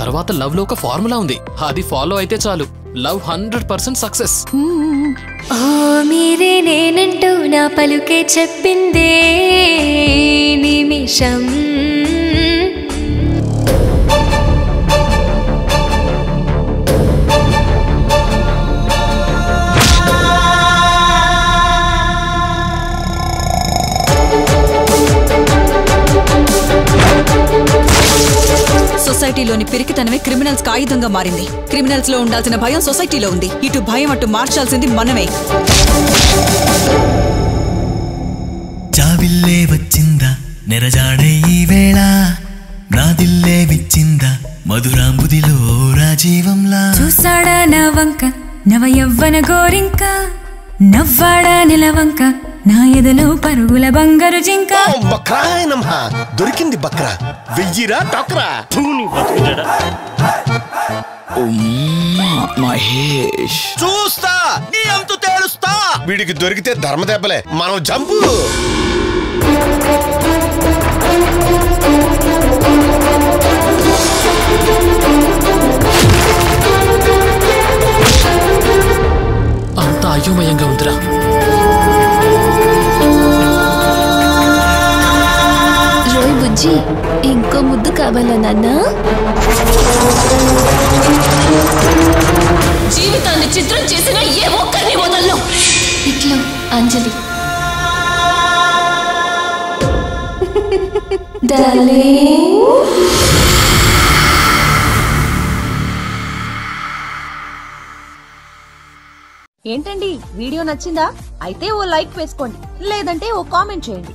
తర్వాత లవ్లో ఒక ఫార్ములా ఉంది. అది ఫాలో అయితే చాలు. Love hundred percent success. ఓ మీరే నేనంటూ నా పలుకే చెప్పిందే నిమిషం. సొసైటీలోని పిరికితనమే క్రిమినల్స్కి ఆయుధంగా మారింది. క్రిమినల్స్లో ఉండాల్సిన భయం సొసైటీలో ఉంది. ఇటు భయం అటు మార్చాల్సింది మనమే. జాబిల్లే వచ్చిందా? నెరజాడే ఈ వేళ. నాదిల్లే విచ్చిందా? మధురాంబుదిలో రాజీవంలా. చూసాడా నా వంక నవ యవ్వన గోరింక. నవ్వాడా నిలవంక? నా ఎదలో పరుగుల బంగారు జింక. ఓ బక్రాయ్ నమ్మ దొరికింది బక్రా. వెయ్యిరా టోకరా. మహేష్. చూస్తా నీ అంతు తేలుస్తా. వీడికి దొరికితే ధర్మ దెబ్బలే. మనం జంపు. అంత అయోమయంగా ఉందిరా. బుజ్జి ఇంకో ముద్దు కావాలా నాన్న? జీవితాన్ని చిత్రం చేసిన ఏ ఒక్కరిని వదలను. ఇట్లా అంజలి. డార్లింగ్ ఏంటండి వీడియో నచ్చిందా? అయితే ఓ లైక్ వేసుకోండి లేదంటే ఓ కామెంట్ చేయండి.